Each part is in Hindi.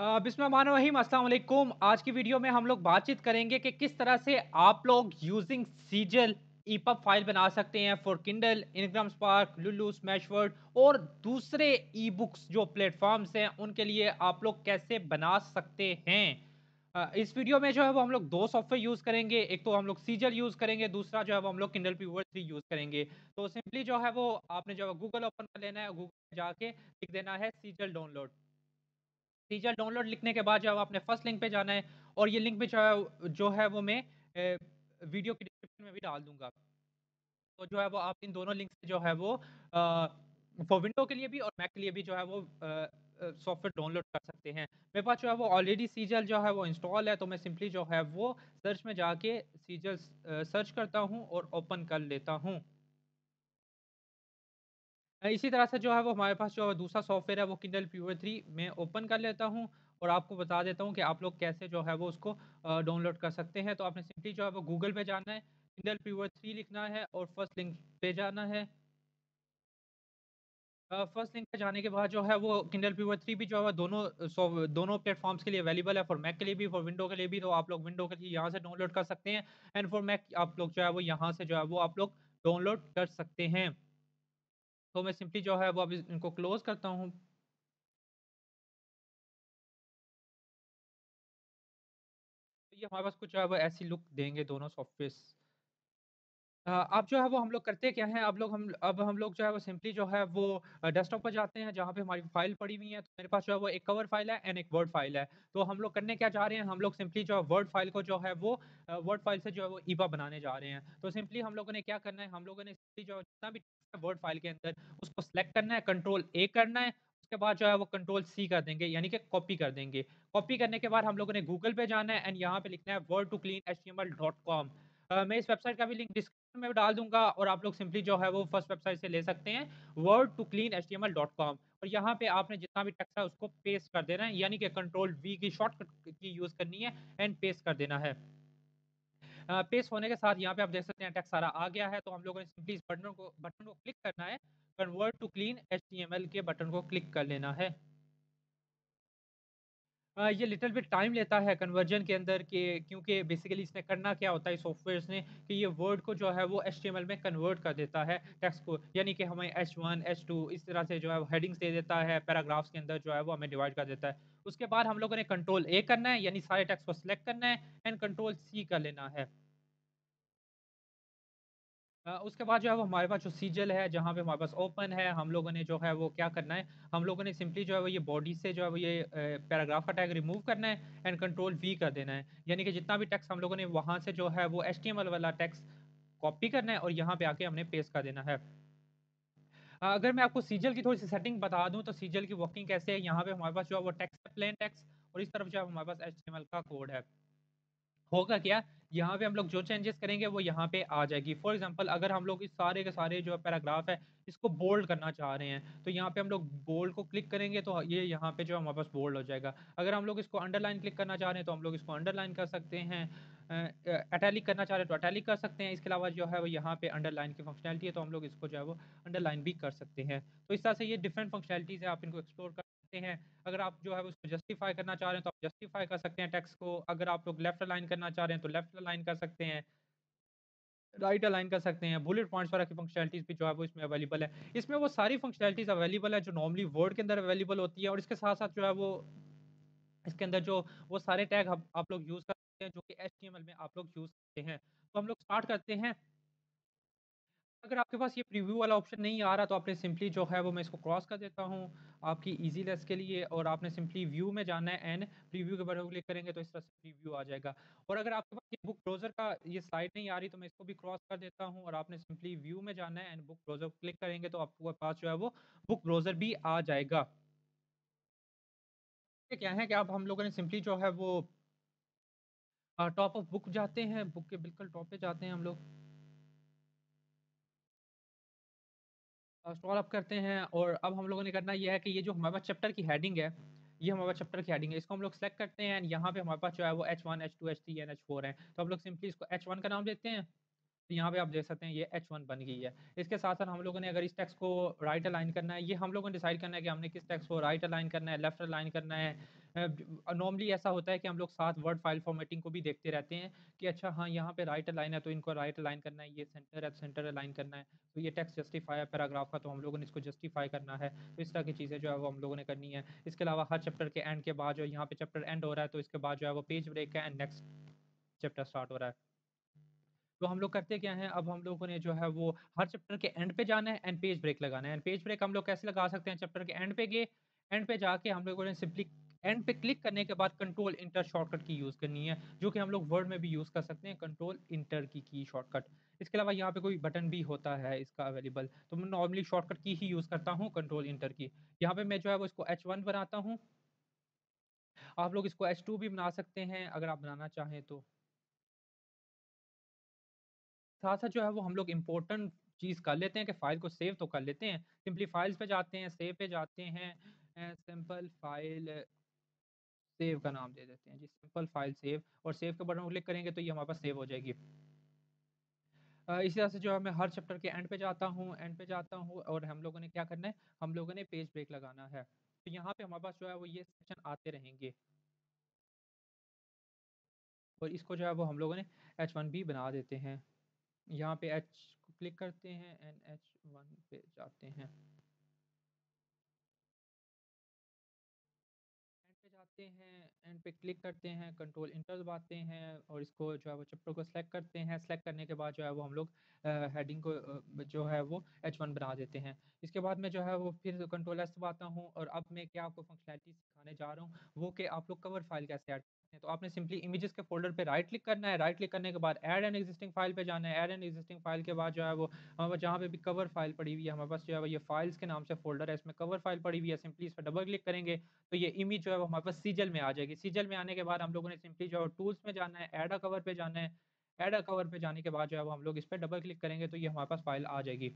बिस्मिल्लाहिर्रहमानिर्रहीम अस्सलाम वालेकुम। आज की वीडियो में हम लोग बातचीत करेंगे कि किस तरह से आप लोग यूजिंग सीजल ईपब फ़ाइल बना सकते हैं for Kindle, Ingram Spark, Lulu, Smashword और दूसरे ई बुक्स जो प्लेटफॉर्म्स हैं उनके लिए आप लोग कैसे बना सकते हैं। इस वीडियो में जो है वो हम लोग दो सॉफ्टवेयर यूज़ करेंगे। एक तो हम लोग सीजल यूज़ करेंगे, दूसरा जो है वो हम लोग किंडल व्यूअर 3 यूज़ करेंगे। तो सिंपली जो है वो आपने जो है गूगल ओपन कर लेना है, गूगल जाके लिख देना है सीजल डाउनलोड। सीजल डाउनलोड लिखने के बाद जो है आपने फ़र्स्ट लिंक पे जाना है और ये लिंक भी जो है जो है वो मैं वीडियो की डिस्क्रिप्शन में भी डाल दूँगा। तो जो है वो आप इन दोनों लिंक से जो है वो फॉर विंडो के लिए भी और मैक के लिए भी जो है वो सॉफ्टवेयर डाउनलोड कर सकते हैं। मेरे पास जो है वो ऑलरेडी सीजल जो है वो इंस्टॉल है तो मैं सिंपली जो है वो सर्च में जाके सीजल सर्च करता हूँ और ओपन कर लेता हूँ। इसी तरह से जो है वो हमारे पास जो दूसरा सॉफ्टवेयर है वो किंडल व्यूअर 3 मैं ओपन कर लेता हूँ और आपको बता देता हूँ कि आप लोग कैसे जो है वो उसको डाउनलोड कर सकते हैं। तो आपने सिंपली जो है वो गूगल पे जाना है, किंडल व्यूअर 3 लिखना है और फ़र्स्ट लिंक पे जाना है। फ़र्स्ट लिंक पे जाने के बाद जो है वो किंडल व्यूअर 3 भी जो है दोनों दोनों प्लेटफ़ॉर्म्स के लिए अवेलेबल है, फॉर मैक के लिए भी, फॉर विंडो के लिए भी। तो आप लोग विंडो के लिए यहाँ से डाउनलोड कर सकते हैं एंड फॉर मैक आप लोग जो है वो यहाँ से जो है वो आप लोग डाउनलोड कर सकते हैं। तो मैं सिंपली जो है वो अभी इनको क्लोज़ करता हूँ। तो ये हमारे पास कुछ जो है वो ऐसी लुक देंगे दोनों सॉफ्टवेयर्स। अब जो है वो हम लोग करते क्या है, अब लोग हम अब हम लोग जो है वो सिंपली जो है वो डेस्कटॉप पर जाते हैं जहाँ पे हमारी फ़ाइल पड़ी हुई है। तो मेरे पास जो है वो एक कवर फ़ाइल है एंड एक वर्ड फ़ाइल है। तो हम लोग करने क्या जा रहे हैं, हम लोग सिंपली जो है वर्ड फ़ाइल को जो है वो वर्ड फ़ाइल से जो है वो ईपा बनाने जा रहे हैं। तो सिंपली हम लोगों ने क्या करना है, हम लोगों ने सिंपली जो जितना भी वर्ड फ़ाइल के अंदर उसको सेलेक्ट करना है, कंट्रोल ए करना है, उसके बाद जो है वो कंट्रोल सी कर देंगे यानी कि कॉपी कर देंगे। कॉपी करने के बाद हम लोगों ने गूगल पे जाना है एंड यहाँ पे लिखना है वर्ड टू मैं इस वेबसाइट का भी लिंक डिस्क्रिप्शन में डाल दूँगा और आप लोग सिंपली जो है वो फ़र्स्ट वेबसाइट से ले सकते हैं वर्ड टू क्लीन कॉम और यहाँ पे आपने जितना भी टेक्स्ट है उसको पेस्ट कर देना है यानी कि कंट्रोल वी की शॉर्टकट की यूज़ करनी है एंड पेस्ट कर देना है। पेस्ट होने के साथ यहाँ पे आप देख सकते हैं टेक्स्ट सारा आ गया है तो हम लोगों ने सिंपली इस बटन को बटन को क्लिक करना है, कन्वर्ट टू क्लीन एचटीएमएल के बटन को क्लिक कर लेना है। ये लिटिल बिट टाइम लेता है कन्वर्जन के अंदर के क्योंकि बेसिकली इसने करना क्या होता है सॉफ्टवेयर सॉफ्टवेयर्स ने कि ये वर्ड को जो है वो एचटीएमएल में कन्वर्ट कर देता है टेक्स्ट को। यानी कि हमें एच1 एच2 इस तरह से जो है हेडिंग्स दे देता है, पैराग्राफ्स के अंदर जो है वो हमें डिवाइड कर देता है। उसके बाद हम लोगों ने कंट्रोल ए करना है, यानी सारे टेक्स्ट को सिलेक्ट करना है एंड कंट्रोल सी कर लेना है। उसके बाद जो है वो हमारे पास जो सीजल है, जहाँ पे हमारे पास ओपन है, हम लोगों ने जो है वो क्या करना है, हम लोगों ने सिंपली जो है वो ये बॉडी से जो है वो ये पैराग्राफ का टैग रिमूव करना है एंड कंट्रोल वी कर देना है। यानी कि जितना भी टेक्स्ट हम लोगों ने वहाँ से जो है वो एचटीएमएल वाला टेक्स्ट कॉपी करना है और यहाँ पे आके हमने पेस्ट कर देना है। अगर मैं आपको सीजल की थोड़ी-सी सेटिंग बता दूँ तो सीजल की वर्किंग कैसे है, यहाँ पे हमारे पास जो है वो टेक्स्ट है, प्लेन टेक्स्ट और इस तरफ़ जो है हमारे पास एचटीएमएल का कोड है। होगा क्या, यहाँ पे हम लोग जो चेंजेस करेंगे वो यहाँ पे आ जाएगी। फॉर एग्ज़ाम्पल अगर हम लोग इस सारे के सारे जो पैराग्राफ है, इसको बोल्ड करना चाह रहे हैं, तो यहाँ पे हम लोग बोल्ड को क्लिक करेंगे तो ये यहाँ पे जो हमारे पास बोल्ड हो जाएगा। अगर हम लोग इसको अंडरलाइन क्लिक करना चाह रहे हैं तो हम लोग इसको अंडरलाइन कर सकते हैं। अ अ, करना चाह रहे हैं तो अटैलिक कर सकते हैं। इसके अलावा जो है वो यहाँ पे अंडरलाइन की फंक्शनैलिटी है तो हम लोग इसको जो है वो अंडरलाइन भी कर सकते हैं। तो इस तरह से ये डिफरेंट फंक्शनैलिटीज़ है, आप इनको एक्सप्लोर कर सकते हैं। अगर आप जो है उसको जस्टिफ़ाई करना चाह रहे हैं तो आप जस्टिफ़ाई कर सकते हैं टेक्स्ट को। अगर आप लोग लेफ़्ट अलाइन करना चाह रहे हैं तो लेफ़्ट अलाइन कर सकते हैं, राइट अलाइन कर सकते हैं। बुलेट पॉइंट्स वगैरह की फंक्शनैलिटीज़ भी जो है वो इसमें अवेलेबल है। इसमें वो सारी फंक्शनैलिटीज़ अवेलेबल है जो नॉर्मली वर्ड के अंदर अवेलेबल होती है और इसके साथ-साथ जो है वो इसके अंदर जो वो सारे टैग आप लोग यूज़ कर सकते हैं जो कि एचटीएमएल में आप लोग यूज़ करते हैं। तो हम लोग स्टार्ट करते हैं। अगर आपके पास ये प्रीव्यू वाला ऑप्शन नहीं आ रहा तो आपने सिंपली जो है वो मैं इसको क्रॉस कर देता हूँ आपकी ईज़ीनेस के लिए और आपने सिंपली व्यू में जाना है एंड प्रीव्यू के बटन क्लिक करेंगे तो इस तरह से प्रीव्यू आ जाएगा। और अगर आपके पास ये बुक ब्राउज़र का ये स्लाइड नहीं आ रही तो मैं इसको भी क्रॉस कर देता हूँ और आपने सिंपली व्यू में जाना है एंड बुक ब्राउज़र क्लिक करेंगे तो आपके पास जो है वो बुक ब्राउज़र भी आ जाएगा। क्या है कि अब हम लोगों ने सिंपली जो है वो टॉप ऑफ़ बुक जाते हैं, बुक के बिल्कुल टॉप पे जाते हैं हम लोग। स्क्रॉल अप करते हैं और अब हम लोगों ने करना यह है कि ये जो हमारे पास चैप्टर की हेडिंग है, ये हमारे पास चैप्टर की हेडिंग है। इसको हम लोग सेलेक्ट करते हैं एंड यहाँ पे हमारे पास जो है वो एच1, एच2, एच3 एंड एच4 है। तो हम लोग सिंपली इसको एच वन का नाम देते हैं तो यहाँ पे आप देख सकते हैं ये H1 बन गई है। इसके साथ-साथ हम लोगों ने अगर इस टेक्स्ट को राइट अलाइन करना है, ये हम लोगों ने डिसाइड करना है कि हमने किस टेक्स्ट को राइट अलाइन करना है, लेफ़्ट अलाइन करना है। नॉर्मली ऐसा होता है कि हम लोग साथ वर्ड फ़ाइल फॉर्मेटिंग को भी देखते रहते हैं कि अच्छा हाँ, यहाँ पे राइट अलाइन है तो इनको राइट अलाइन करना है, ये सेंटर है, सेंटर अलाइन करना है। तो ये टेक्स्ट जस्टिफाई है पैराग्राफ का तो हम लोगों ने इसको जस्टिफाई करना है। तो इस तरह की चीज़ें जो है वो हम लोगों ने करनी है। इसके अलावा हर चैप्टर के एंड के बाद जो यहाँ पे चैप्टर एंड हो रहा है तो इसके बाद जो है वो पेज ब्रेक है एंड नेक्स्ट चैप्टर स्टार्ट हो रहा है। तो हम लोग करते क्या हैं, अब हम लोगों ने जो है वो हर चैप्टर के एंड पे जाना है एंड पेज ब्रेक लगाना है। एंड पेज ब्रेक हम लोग कैसे लगा सकते हैं, चैप्टर के एंड पे गए, एंड पे जाके हम लोगों ने सिंपली एंड पे क्लिक करने के बाद कंट्रोल इंटर शॉर्टकट की यूज़ करनी है, जो कि हम लोग वर्ड में भी यूज़ कर सकते हैं, कंट्रोल इंटर की की शॉर्टकट। इसके अलावा यहाँ पे कोई बटन भी होता है इसका अवेलेबल, तो मैं नॉर्मली शॉर्टकट की ही यूज़ करता हूँ, कंट्रोल इंटर की। यहाँ पे मैं जो है वो इसको H1 बनाता हूँ। आप लोग इसको H2 भी बना सकते हैं, अगर आप बनाना चाहें तो। साथ-साथ जो है वो हम लोग इम्पोर्टेंट चीज़ कर लेते हैं कि फ़ाइल को सेव तो कर लेते हैं। सिंपली फाइल्स पे जाते हैं, सेव पे जाते हैं सिंपल फ़ाइल सेव का नाम दे देते हैं जी, सिंपल फ़ाइल सेव और सेव के बटन को क्लिक करेंगे तो ये हमारे पास सेव हो जाएगी। इसी तरह से जो है मैं हर चैप्टर के एंड पे जाता हूँ एंड पे जाता हूँ और हम लोगों ने क्या करना है, हम लोगों ने पेज ब्रेक लगाना है। तो यहाँ पे हमारे पास जो है वो ये सेक्शन आते रहेंगे। और इसको जो है वो हम लोगों ने H1 भी बना देते हैं। यहाँ पे एच को क्लिक करते हैं एंड H1 पे जाते हैं। जाते हैं, एंड पे क्लिक करते हैं, कंट्रोल इंटर दबाते हैं और इसको जो है वो चैप्टर को सेलेक्ट करते हैं। सेलेक्ट करने के बाद जो है वो हम लोग हेडिंग को जो है वो H1 बना देते हैं। इसके बाद में जो है वो फिर कंट्रोल एस दबाता हूँ और अब मैं क्या आपको फंक्शनैलिटी सिखाने जा रहा हूँ, वो कि आप लोग कवर फ़ाइल कैसे ऐड। तो आपने सिंपली इमेजेस के फ़ोल्डर पे राइट क्लिक करना है, राइट क्लिक करने के बाद ऐड एन एक्जिस्टिंग फ़ाइल पे जाना है, ऐड एन एक्जिस्टिंग फ़ाइल के बाद जो है वो हमारे पास जहाँ पे भी कवर फ़ाइल पड़ी हुई है, हमारे पास जो है वो ये फाइल्स के नाम से फ़ोल्डर है, इसमें कवर फ़ाइल पड़ी हुई है, सिंपली इस पे डबल क्लिक करेंगे तो ये इमेज जो है वो हमारे पास सीजल में आ जाएगी। सीजल में आने के बाद हम लोगों ने सिंपली जो है टूल्स में जाना है, ऐड अ कवर पे जाना है। ऐड अ कवर पे जाने के बाद जो है वो हम लोग इस पर डबल क्लिक करेंगे तो ये हमारे पास फ़ाइल आ जाएगी।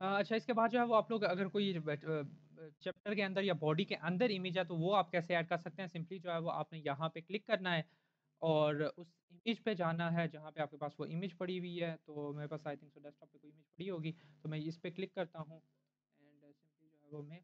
अच्छा इसके बाद जो है वो आप लोग अगर कोई चैप्टर के अंदर या बॉडी के अंदर इमेज है तो वो आप कैसे ऐड कर सकते हैं? सिंपली जो है वो आपने यहाँ पे क्लिक करना है और उस इमेज पे जाना है जहाँ पे आपके पास वो इमेज पड़ी हुई है। तो मेरे पास आई थिंक सो डेस्कटॉप पे कोई इमेज पड़ी होगी, तो मैं इस पर क्लिक करता हूँ एंड सिंपली जो है वो मैं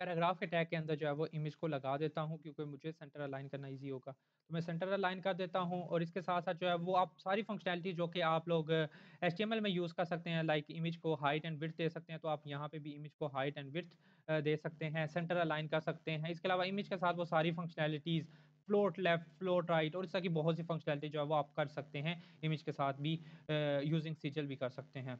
पैराग्राफ के टैग के अंदर जो है वो इमेज को लगा देता हूँ क्योंकि मुझे सेंटर अलाइन करना ईज़ी होगा। तो मैं सेंटर अलाइन कर देता हूँ और इसके साथ-साथ जो है वो आप सारी फंक्शनैलिटी जो कि आप लोग एचटीएमएल में यूज़ कर सकते हैं लाइक इमेज को हाइट एंड विड्थ दे सकते हैं, तो आप यहाँ पे भी इमेज को हाइट एंड विड्थ अ, दे सकते हैं, सेंटर अलाइन कर सकते हैं। इसके अलावा इमेज के साथ वो सारी functionalities float left, float right और इस तरह की बहुत सी फंक्शनैलिटी जो है वो आप कर सकते हैं। इमेज के साथ भी यूज़िंग सिजल भी कर सकते हैं।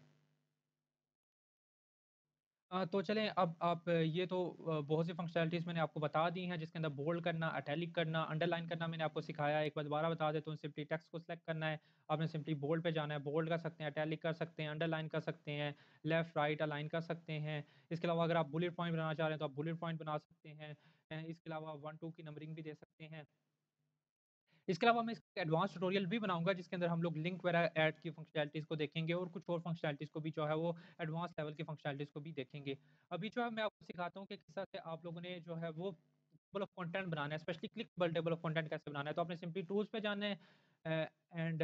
तो चलें अब आप ये तो बहुत सी फंक्शनैलिटीज़ मैंने आपको बता दी हैं जिसके अंदर बोल्ड करना, इटैलिक करना, अंडरलाइन करना मैंने आपको सिखाया। एक बार दोबारा बता देता हूँ सिंपली टेक्स्ट को सिलेक्ट करना है, आपने सिंपली बोल्ड पे जाना है, बोल्ड कर सकते हैं, इटैलिक कर सकते हैं, अंडरलाइन कर सकते हैं, लेफ़्ट राइट अलाइन कर सकते हैं। इसके अलावा अगर आप बुलेट पॉइंट बनाना चाह रहे हैं तो आप बुलेट पॉइंट बना सकते हैं। इसके अलावा 1-2 की नंबरिंग भी दे सकते हैं। इसके अलावा मैं इसका एडवांस ट्यूटोरियल भी बनाऊँगा जिसके अंदर हम लोग लिंक वगैरह ऐड की फंक्शनैलिटीज़ को देखेंगे और कुछ और फंक्शनैलिटीज़ को भी जो है वो एडवांस लेवल की फंक्शनैलिटीज़ को भी देखेंगे। अभी जो है मैं आपको सिखाता हूँ कि किस तरह से आप लोगों ने जो है वो टेबल ऑफ़ कंटेंट बनाना है, specially clickable table of content कैसे बनाना है। तो आपने सिंपली टूल्स पे जाना है एंड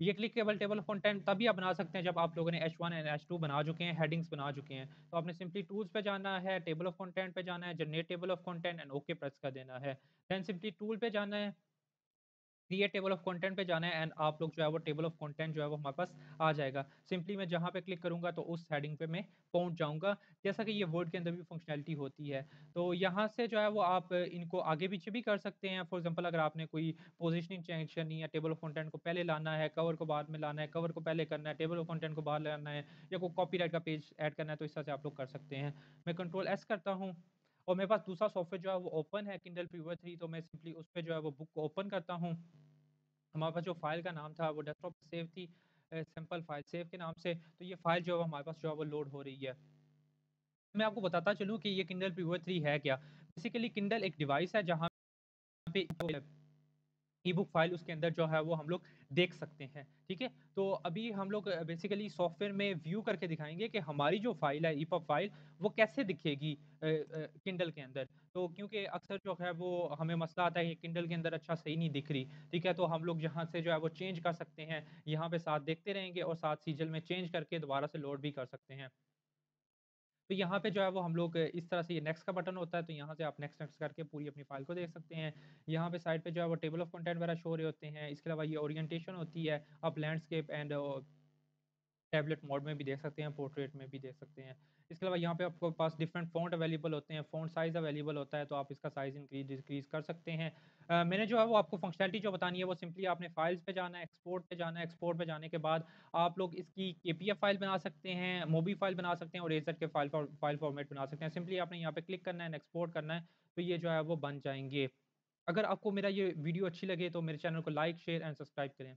ये क्लिकेबल टेबल ऑफ़ कंटेंट तभी आप बना सकते हैं जब आप लोगों ने H1 एंड H2 बना चुके हैं, हेडिंग्स बना चुके हैं। तो आपने सिंपली टूल्स पे जाना है, टेबल ऑफ़ कंटेंट पे जाना है, generate table of content and okay press कर देना है। देन सिंपली टूल पे जाना है क्रिएट टेबल ऑफ़ कंटेंट पे जाना है एंड आप लोग जो है वो टेबल ऑफ़ कंटेंट जो है वो हमारे पास आ जाएगा। सिंपली मैं जहाँ पे क्लिक करूँगा तो उस हेडिंग पे मैं पहुँच जाऊँगा, जैसा कि ये वर्ड के अंदर भी फंक्शनैलिटी होती है। तो यहाँ से जो है वो आप इनको आगे-पीछे भी कर सकते हैं। फॉर एग्ज़ाम्पल अगर आपने कोई पोज़ीशनिंग चेंज करनी है, टेबल ऑफ़ कंटेंट को पहले लाना है, कवर को बाद में लाना है, कवर को पहले करना है, टेबल ऑफ़ कंटेंट को बाद लाना है या कोई कॉपीराइट का पेज ऐड करना है, तो इस तरह से आप लोग कर सकते हैं। मैं कंट्रोल एस करता हूँ और मेरे पास दूसरा सॉफ्टवेयर जो है वो ओपन है किंडल प्रीव्यू 3 तो मैं सिंपली उस पर जो है वो बुक को ओपन करता हूँ। हमारे पास जो फ़ाइल का नाम था वो डेस्कटॉप सेव थी सिंपल फ़ाइल सेव के नाम से, तो ये फ़ाइल जो है हमारे पास जो है वो लोड हो रही है। मैं आपको बताता चलूँ कि ये किंडल प्रीव्यू 3 है क्या? बेसिकली किंडल एक डिवाइस है जहाँ पे ई-बुक फ़ाइल उसके अंदर जो है वो हम लोग देख सकते हैं, ठीक है? तो अभी हम लोग बेसिकली सॉफ्टवेयर में व्यू करके दिखाएँगे कि हमारी जो फ़ाइल है ईपब फ़ाइल वो कैसे दिखेगी किंडल के अंदर। तो क्योंकि अक्सर जो है वो हमें मसला आता है कि किंडल के अंदर अच्छा सही नहीं दिख रही, ठीक है? तो हम लोग यहाँ से जो है वो चेंज कर सकते हैं, यहाँ पे साथ देखते रहेंगे और साथ सीजल में चेंज करके दोबारा से लोड भी कर सकते हैं। तो यहाँ पे जो है वो हम लोग इस तरह से ये नेक्स्ट का बटन होता है, तो यहाँ से आप नेक्स्ट नेक्स्ट करके पूरी अपनी फ़ाइल को देख सकते हैं। यहाँ पे साइड पे जो है वो टेबल ऑफ़ कंटेंट वगैरह शो रहे होते हैं। इसके अलावा ये ओरिएंटेशन होती है, आप लैंडस्केप एंड टैबलेट मोड में भी देख सकते हैं, पोर्ट्रेट में भी देख सकते हैं। इसके अलावा यहाँ पे आपको पास डिफरेंट फ़ॉन्ट अवेलेबल होते हैं, फ़ॉन्ट साइज़ अवेलेबल होता है, तो आप इसका साइज़ इंक्रीज़ डिक्रीज़ कर सकते हैं। अ, मैंने जो है वो आपको फंक्शनैलिटी जो बतानी है वो सिंपली आपने फाइल्स पे जाना है, एक्सपोर्ट पे जाना है, एक्सपोर्ट पे जाने के बाद आप लोग इसकी केपीएफ फ़ाइल बना सकते हैं, मोबी फ़ाइल बना सकते हैं और एज़ेड के फ़ाइल फ़ाइल फॉर्मेट बना सकते हैं। सिंपली आपने यहाँ पे क्लिक करना है एक्सपोर्ट करना है, तो ये जो है वो बन जाएँगे अगर आपको मेरा ये वीडियो अच्छी लगे तो मेरे चैनल को लाइक, शेयर एंड सब्सक्राइब करें।